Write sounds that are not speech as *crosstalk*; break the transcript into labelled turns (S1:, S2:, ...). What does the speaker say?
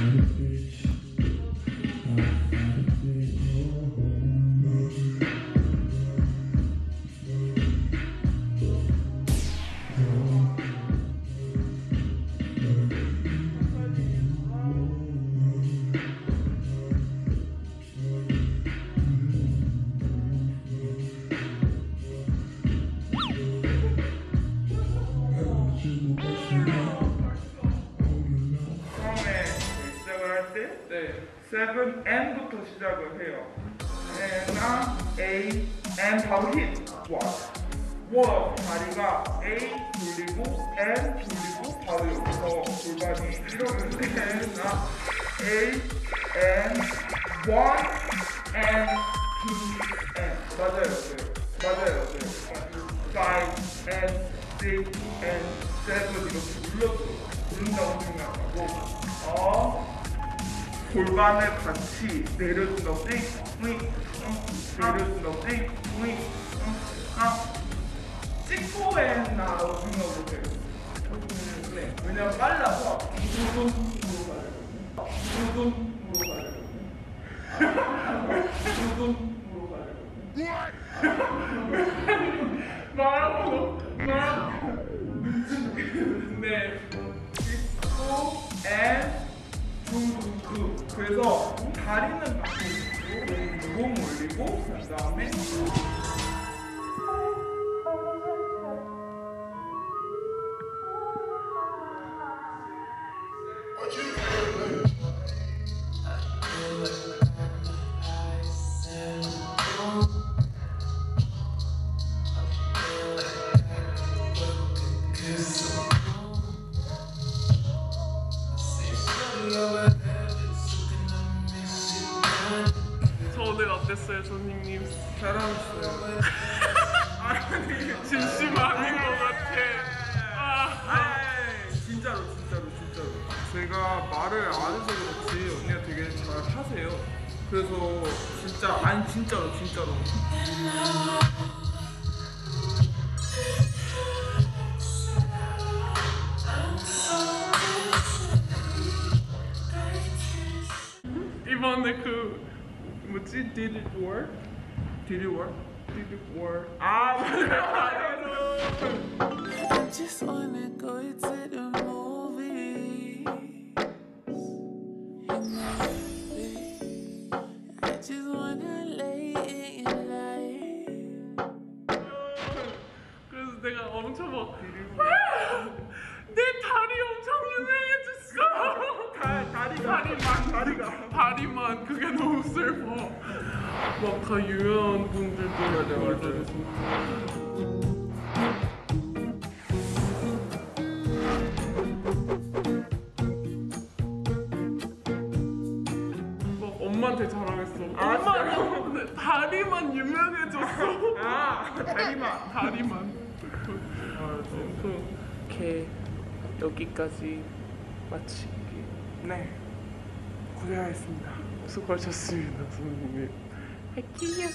S1: Mm-hmm. 때
S2: 네.
S1: 7M부터 시작을 해요. N나 A, M 바로 힙. 와. 와. 다리가 A 돌리고 M 돌리고 바로 여기서 골반이 이러는데 나 A, M, 1, and 2, M. 맞아요, 맞아요. 맞아요, 맞아요. 5, and 6, and 7 이렇게 눌러줘. 누른다고 생각하고 어 골반을 같이 내려준다 띵, 윙, 응, 내려준다 띵, 윙, 응, 아 찍고엔 나라고 생각해보세요 음, 네, 왜냐면 빨라서 두근으로 가려고 두근으로 가려고 두근으로 가려고 말하고 말하고 다리는 바꾸고 몸 올리고 그 다음에
S2: 저오 어땠어요, 선생님?
S1: 잘하셨어요. *laughs* 아니
S2: 진심 아닌 것 같아. 아,
S1: 아이, 진짜로 진짜로 진짜로. 제가 말을 안 해서 그렇지 언니가 되게 잘 하세요. 그래서 진짜 아니 진짜로 진짜로.
S2: 이번에 그 뭐지? Did it work?
S1: Did it work?
S2: Did it work?
S1: 아 맞아요 *laughs*
S3: I just wanna go to the movies. I just wanna lay in your light.
S2: 그래서 내가 엄청 막 내 *laughs* 다리 엄청 유명해졌어.
S1: 다, 다리가
S2: 다리만
S1: 다리가
S2: 다리만 그게 너무 슬퍼. 막 다 유명한 분들도
S1: 맞아, 맞아.
S2: 막 엄마한테 자랑했어.
S1: 아,
S2: 엄마는 다리만 유명해졌어.
S1: 아 다리만
S2: 다리만. 이렇게 여기까지 마치기.
S1: 네 고생하셨습니다
S2: 수고하셨습니다, 선생님. 할게요.